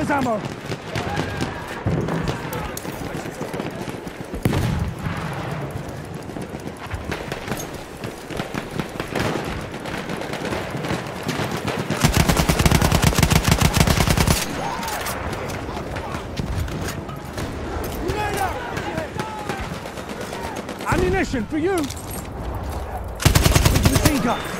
There's ammo. Ammunition for you. Into machine gun.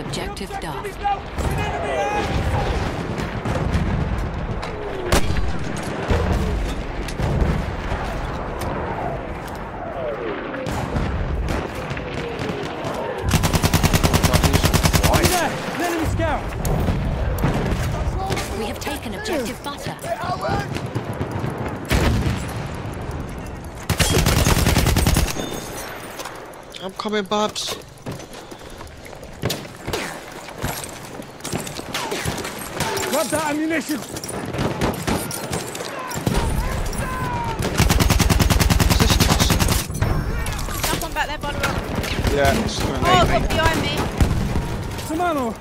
Objective Duff. We have taken objective butter. I'm coming, Babs. Grab that ammunition. Is this Tosser? Jump on back there by the rock. Yeah, it's going Oh, to got me. behind me. Some ammo.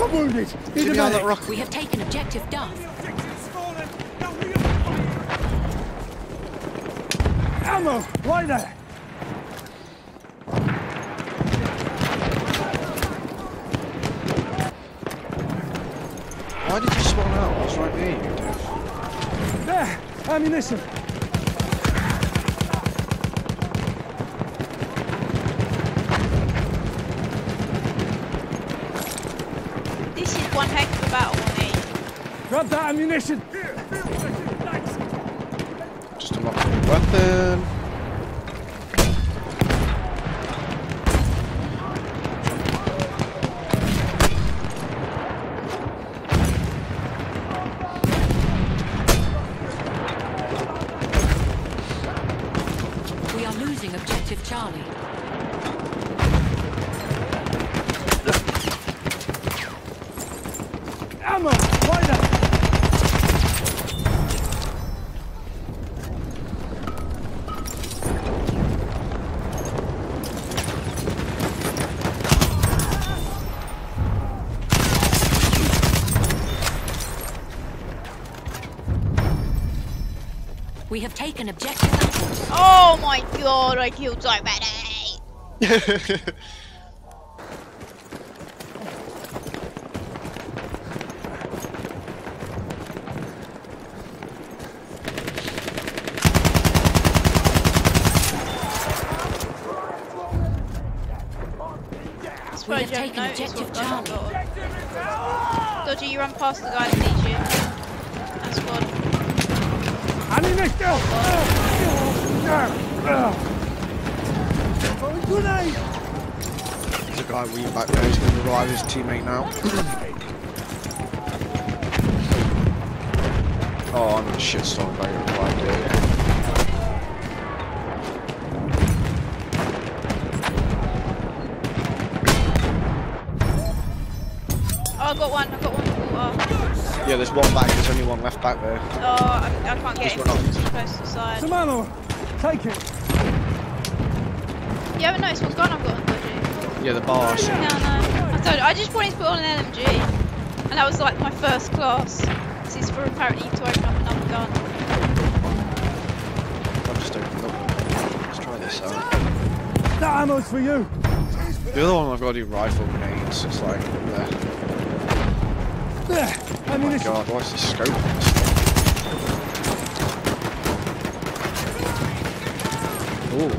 I'm wounded. Need a on that medic. rock. We have taken objective Duff. Ammo, right there. Spawn out? I was right near you, dude. There, ammunition. This is one heck of a battle for me. Grab that ammunition. Just unlock a new weapon. We are losing objective Charlie. Ammo, right there. We have taken objective apples. Oh my god, I killed so many. I suppose have taken objective what Charlie. Dodgy, you run past the guy that needs you. That's squad. Ammunition. Oh, grenade. There's a guy way back there. He's going to revive his teammate now. oh, I'm in a shitstorm about your revive, dude. Oh, I got one, I've got one. Oh, Yeah, there's one back. There's only one left back there. oh I, I can't get Just him. run off. He's too close to the side. Some ammo. Take it. You haven't noticed what gun I've got on Dodgy? Yeah, the bar. I see. Yeah, I know. I I just wanted to put on an LMG. And that was like my first class. This is for apparently to open up another gun. I've just opened up. Let's try this out. That ammo's for you. The other one I've got to do rifle grenades. It's like, there. There, Oh my ammunition. god, why is the scope on this thing? Ooh.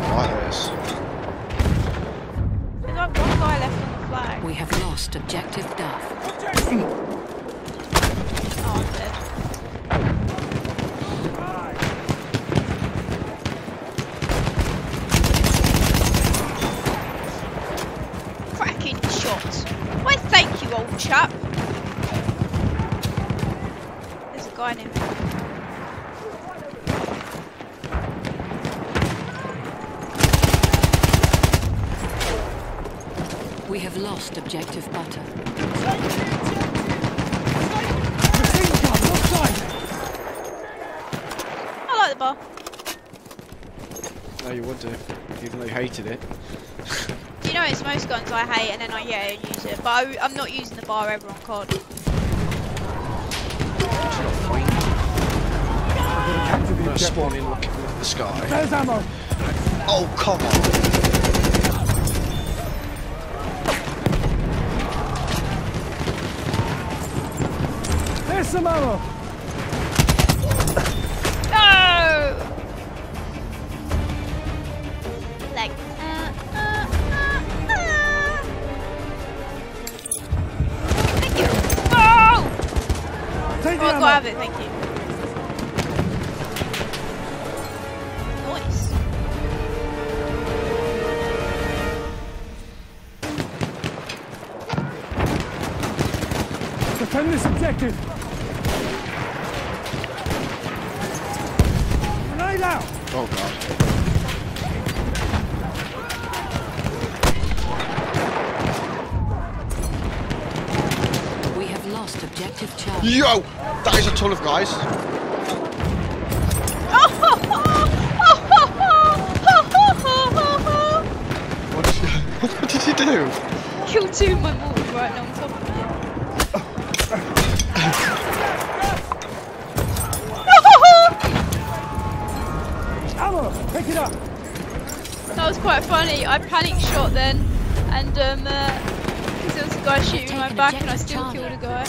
I like this. There's like one guy left on the flag. We have lost objective Duff. Hmm. Oh, I'm dead. You old chap. There's a guy near me. We have lost objective butter. Machine gun, outside! I like the bar. No, you would do, even though you hated it. It's most guns I hate and then I yeah use it, but I, am not using the bar ever on COD. In looking at the sky. There's ammo. Oh, come on. There's some ammo. Take go ammo. have it, thank you. Nice. Defend this objective. Grenade out. Oh, God. We have lost objective Charlie. Yo! That is a ton of guys. What did you, what did you do? Kill two of my mortars right now on top of. Ammo. Pick it up. That was quite funny. I panic shot then, and um, uh there was a guy shooting my back, and I still killed a guy.